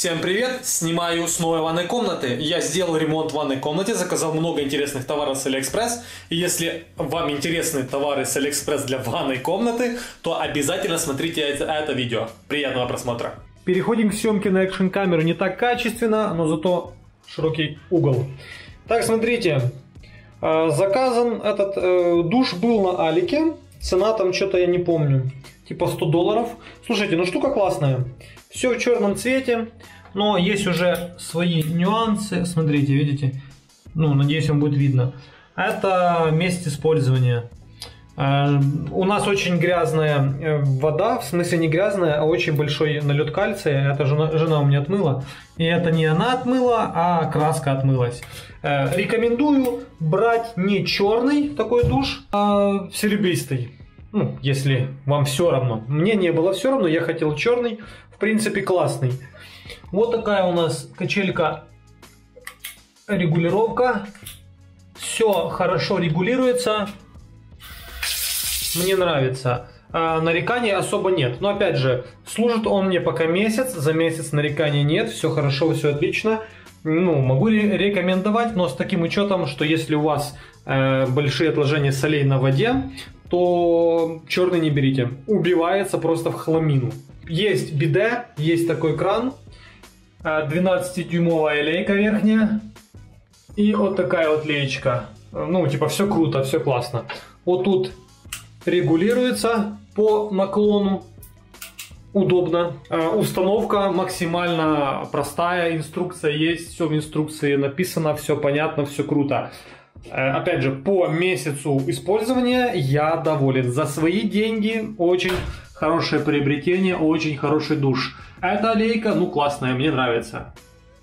Всем привет! Снимаю с новой ванной комнаты. Я сделал ремонт в ванной комнате, заказал много интересных товаров с Алиэкспресс. И если вам интересны товары с Алиэкспресс для ванной комнаты, то обязательно смотрите это, видео. Приятного просмотра! Переходим к съемке на экшн камеру. Не так качественно, но зато широкий угол. Так, смотрите. Э, заказан этот э, душ был на Алике. Цена там что-то я не помню. Типа 100 долларов. Слушайте, ну штука классная. Все в черном цвете, но есть уже свои нюансы. Смотрите, видите? Ну, надеюсь, вам будет видно. Это место использования. Э, у нас очень грязная э, вода, в смысле не грязная, а очень большой налет кальция. Это жена, жена у меня отмыла. И это не она отмыла, а краска отмылась. Э, рекомендую брать не черный такой душ, а серебристый. Ну, если вам все равно. Мне не было все равно, я хотел черный принципе, классный. Вот такая у нас качелька регулировка. Все хорошо регулируется. Мне нравится. А, нареканий особо нет. Но опять же, служит он мне пока месяц. За месяц нареканий нет. Все хорошо, все отлично. Ну, могу рекомендовать, но с таким учетом, что если у вас э, большие отложения солей на воде, то черный не берите. Убивается просто в хламину. Есть биде, есть такой кран, 12-дюймовая лейка верхняя и вот такая вот леечка. Ну, типа, все круто, все классно. Вот тут регулируется по наклону, удобно. А, установка максимально простая, инструкция есть, все в инструкции написано, все понятно, все круто. Э, опять же, по месяцу использования я доволен. За свои деньги очень хорошее приобретение, очень хороший душ. Эта лейка, ну классная, мне нравится.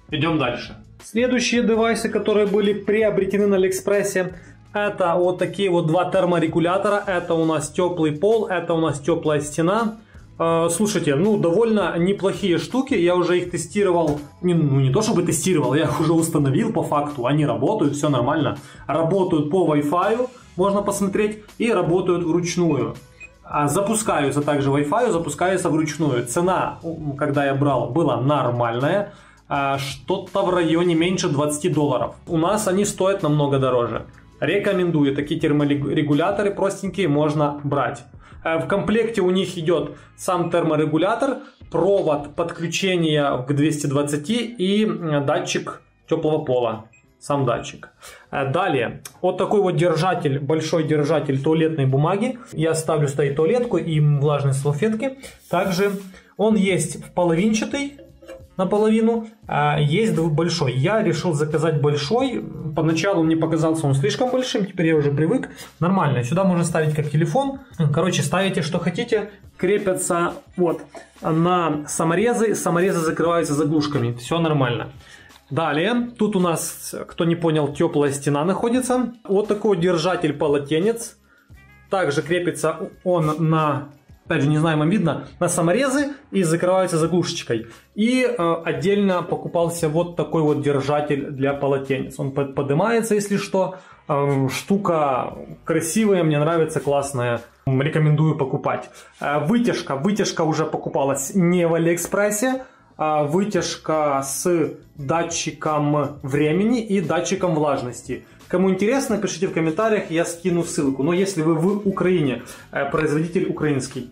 Идем дальше. Следующие девайсы, которые были приобретены на Алиэкспрессе, это вот такие вот два терморегулятора. Это у нас теплый пол, это у нас теплая стена. Э, слушайте, ну довольно неплохие штуки, я уже их тестировал, не, ну не то чтобы тестировал, я их уже установил по факту, они работают, все нормально. Работают по Wi-Fi, можно посмотреть, и работают вручную. А запускаются также Wi-Fi, запускаются вручную. Цена, когда я брал, была нормальная, а что-то в районе меньше 20 долларов. У нас они стоят намного дороже. Рекомендую, такие терморегуляторы простенькие можно брать. Э, в комплекте у них идет сам терморегулятор, провод подключения к 220 и датчик теплого пола. Сам датчик. Э, далее, вот такой вот держатель, большой держатель туалетной бумаги. Я ставлю стоит туалетку и влажные салфетки. Также он есть в половинчатый наполовину, а есть большой. Я решил заказать большой. Поначалу мне показался он слишком большим, теперь я уже привык. Нормально. Сюда можно ставить как телефон. Короче, ставите что хотите. Крепятся вот на саморезы. Саморезы закрываются заглушками. Все нормально. Далее, тут у нас, кто не понял, теплая стена находится. Вот такой держатель полотенец. Также крепится он на опять же, не знаю, вам видно, на саморезы и закрываются заглушечкой. И э, отдельно покупался вот такой вот держатель для полотенец. Он поднимается, если что. Э, штука красивая, мне нравится, классная. Рекомендую покупать. Э, вытяжка. Вытяжка уже покупалась не в Алиэкспрессе. А вытяжка с датчиком времени и датчиком влажности. Кому интересно, пишите в комментариях, я скину ссылку. Но если вы в Украине, э, производитель украинский.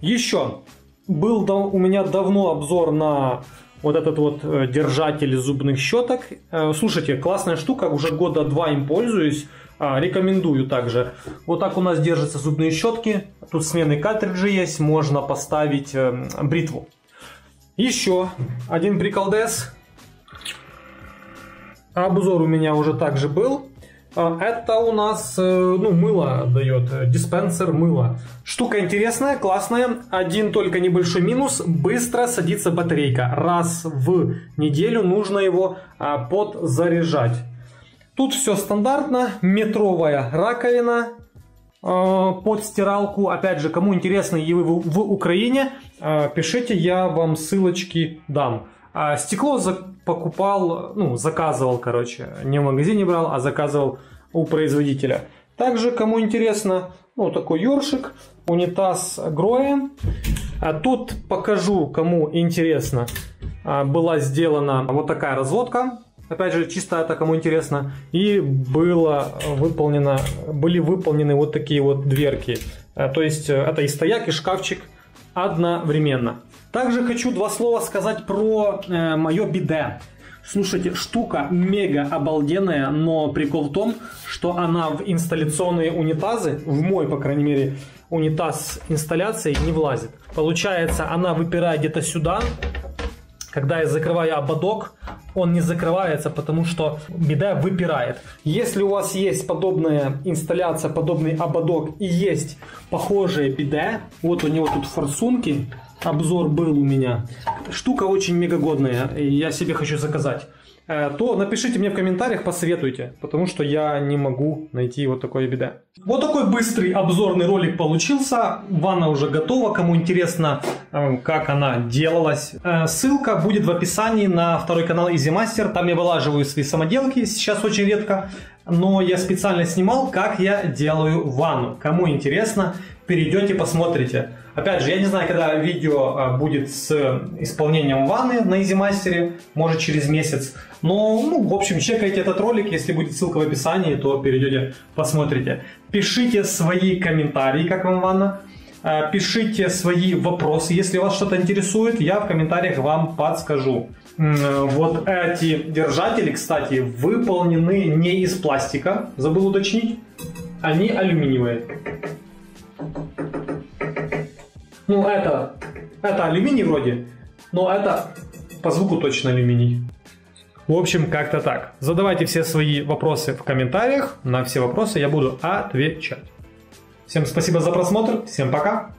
Еще был у меня давно обзор на вот этот вот э, держатель зубных щеток. Э, слушайте, классная штука, уже года два им пользуюсь. А, рекомендую также. Вот так у нас держатся зубные щетки. Тут смены картриджи есть, можно поставить бритву. Еще один приколдес. Обзор у меня уже также был. А, это у нас э, ну, мыло дает, э, диспенсер мыла. Штука интересная, классная. Один только небольшой минус. Быстро садится батарейка. Раз в неделю нужно его а, подзаряжать. Тут все стандартно. Метровая раковина а, под стиралку. Опять же, кому интересно и вы в Украине, пишите, я вам ссылочки дам. А стекло за покупал, ну, заказывал, короче, не в магазине брал, а заказывал у производителя. Также, кому интересно, ну, такой ёршик, унитаз Гроя. А тут покажу, кому интересно. А, была сделана вот такая разводка. Опять же, чисто это кому интересно. И было выполнено, были выполнены вот такие вот дверки. А, то есть э, это и стояк, и шкафчик одновременно. Также хочу два слова сказать про э, мое биде. Слушайте, штука мега обалденная, но прикол в том, что она в инсталляционные унитазы, в мой, по крайней мере, унитаз инсталляции не влазит. Получается, она выпирает где-то сюда. Когда я закрываю ободок, он не закрывается, потому что беда выпирает. Если у вас есть подобная инсталляция, подобный ободок и есть похожие беда, вот у него тут форсунки, обзор был у меня. Штука очень мегагодная, я себе хочу заказать. Э, то напишите мне в комментариях, посоветуйте, потому что я не могу найти вот такое беда. Вот такой быстрый обзорный ролик получился. Ванна уже готова. Кому интересно, э, как она делалась, э, ссылка будет в описании на второй канал Easy Master. Там я вылаживаю свои самоделки, сейчас очень редко. Но я специально снимал, как я делаю ванну. Кому интересно, перейдете, посмотрите. Опять же, я не знаю, когда видео а, будет с исполнением ванны на EasyMaster, может через месяц. Но, ну, в общем, чекайте этот ролик, если будет ссылка в описании, то перейдете, посмотрите. Пишите свои комментарии, как вам ванна. А, пишите свои вопросы, если вас что-то интересует, я в комментариях вам подскажу. Вот эти держатели, кстати, выполнены не из пластика, забыл уточнить, они алюминиевые. Ну, это, это алюминий вроде, но это по звуку точно алюминий. В общем, как-то так. Задавайте все свои вопросы в комментариях. На все вопросы я буду отвечать. Всем спасибо за просмотр. Всем пока.